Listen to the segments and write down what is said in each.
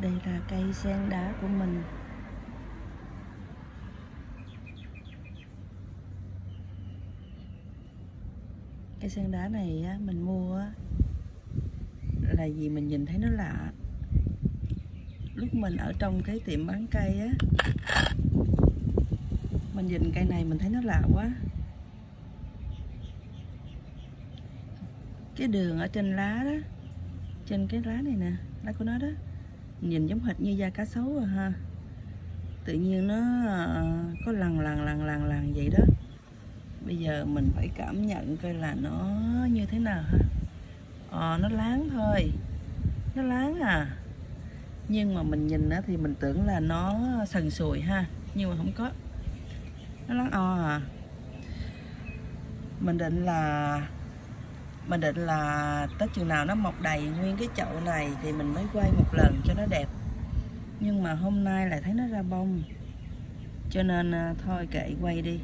đây là cây sen đá của mình. Cây sen đá này á, mình mua á, là vì mình nhìn thấy nó lạ. Lúc mình ở trong cái tiệm bán cây á mình nhìn cây này mình thấy nó lạ quá. Cái đường ở trên lá đó trên cái lá này nè lá của nó đó nhìn giống hệt như da cá sấu rồi ha. Tự nhiên nó à, có lần lần lần lần lần vậy đó. Bây giờ mình phải cảm nhận coi là nó như thế nào ha. Ờ nó láng thôi. Nó láng à. Nhưng mà mình nhìn á thì mình tưởng là nó sần sùi ha. Nhưng mà không có. Nó láng o à mình định là mình định là tới chừng nào nó mọc đầy nguyên cái chậu này thì mình mới quay một lần cho nó đẹp. Nhưng mà hôm nay lại thấy nó ra bông. Cho nên ờ, thôi kệ quay đi.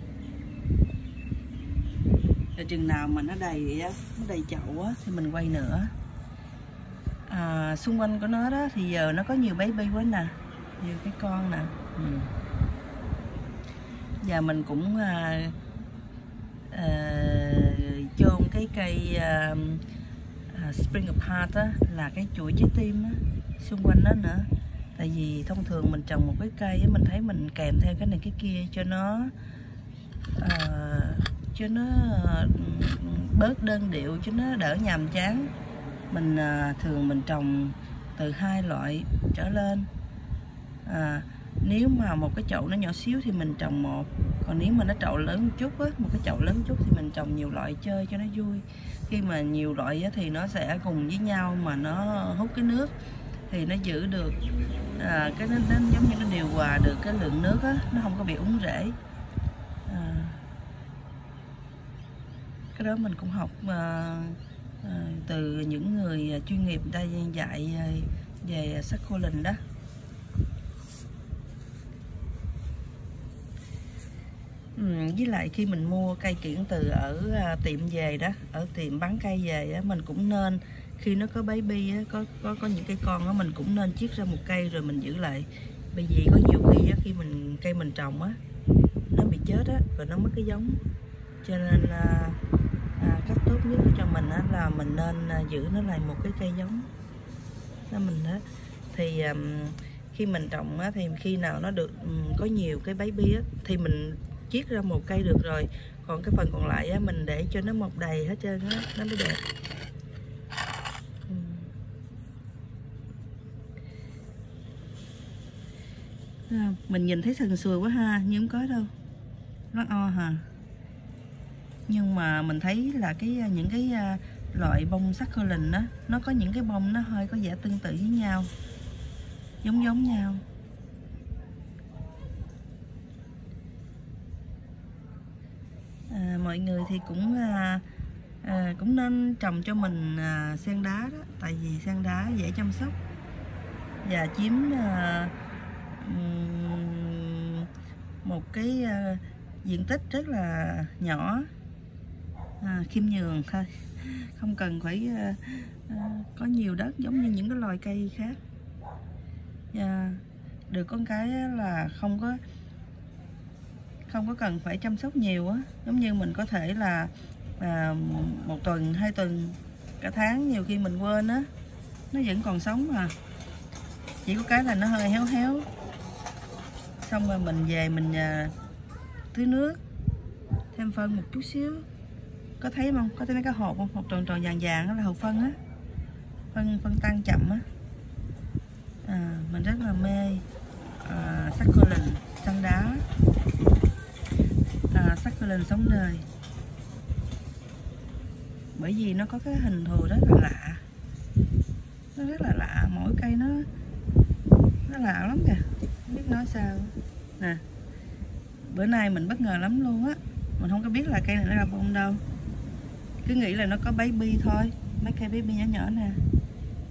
Rồi chừng nào mà nó đầy á nó đầy chậu á thì mình quay nữa. À, xung quanh của nó đó thì giờ nó có nhiều baby quá nè nhiều cái con nè. Ừ. và mình cũng à, à, chôn cây uh, uh, spring of heart á là cái chuỗi trái tim á xung quanh nó nữa. Tại vì thông thường mình trồng một cái cây á mình thấy mình kèm theo cái này cái kia cho nó uh, cho nó uh, bớt đơn điệu cho nó đỡ nhàm chán. Mình uh, thường mình trồng từ hai loại trở lên. À, nếu mà một cái chậu nó nhỏ xíu thì mình trồng một. Còn nếu mà nó chậu lớn một chút á một cái chậu lớn một chút thì mình trồng nhiều loại chơi cho nó vui. Khi mà nhiều loại á, thì nó sẽ cùng với nhau mà nó hút cái nước thì nó giữ được à, cái nó, nó giống như nó điều hòa được cái lượng nước á nó không có bị úng rễ. À, cái đó mình cũng học à, à, từ những người chuyên nghiệp người ta dạy về sắc khô lình đó. Ừ, với lại khi mình mua cây kiển từ ở à, tiệm về đó ở tiệm bán cây về á mình cũng nên khi nó có baby á, có có có những cái con á mình cũng nên chiết ra một cây rồi mình giữ lại. Bởi vì có nhiều khi á, khi mình cây mình trồng á nó bị chết á và nó mất cái giống. Cho nên à, à, cách tốt nhất cho mình á, là mình nên à, giữ nó lại một cái cây giống. Đó mình á. Thì à, khi mình trồng á, thì khi nào nó được có nhiều cái baby á, thì mình chiết ra một cây được rồi. Còn cái phần còn lại á, mình để cho nó mọc đầy hết trơn á nó mới đẹp. Ừ. À, mình nhìn thấy sần sùi quá ha nhưng không có đâu. Nó o hả? Nhưng mà mình thấy là cái à, những cái à, loại bông sắc khô lình đó nó có những cái bông nó hơi có vẻ tương tự với nhau. Giống giống nhau. À, mọi người thì cũng à, à, cũng nên trồng cho mình à, sen đá đó. Tại vì sen đá dễ chăm sóc và chiếm à, một cái à, diện tích rất là nhỏ à, khiêm nhường. Thôi không cần phải à, à, có nhiều đất giống như những cái loài cây khác. À, được con cái là không có không có cần phải chăm sóc nhiều á. Giống như mình có thể là à, một tuần hai tuần cả tháng nhiều khi mình quên á. Nó vẫn còn sống mà. Chỉ có cái là nó hơi héo héo. Xong rồi mình về mình à, tưới nước thêm phân một chút xíu. Có thấy không? Có thấy mấy cái hộp không? Hộp tròn tròn vàng vàng đó là hộp phân á. Phân phân tăng chậm á. À, mình rất là mê à, sắc khô lình săn đá à, sống đời bởi vì nó có cái hình thù rất là lạ. Nó rất là lạ mỗi cây nó nó lạ lắm kìa không biết nói sao. Nè bữa nay mình bất ngờ lắm luôn á. Mình không có biết là cây này nó ra bông đâu. Cứ nghĩ là nó có baby thôi mấy cây baby nhỏ nhỏ nè.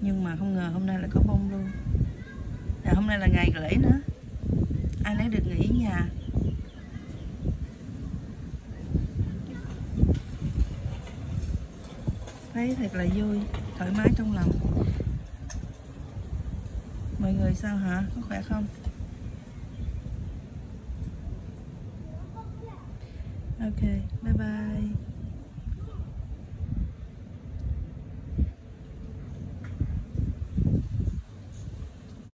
Nhưng mà không ngờ hôm nay lại có bông luôn. À, hôm nay là ngày lễ nữa. Ai lấy được nghỉ nhà. Thấy thật là vui, thoải mái trong lòng. Mọi người sao hả? Có khỏe không? Ok, bye bye.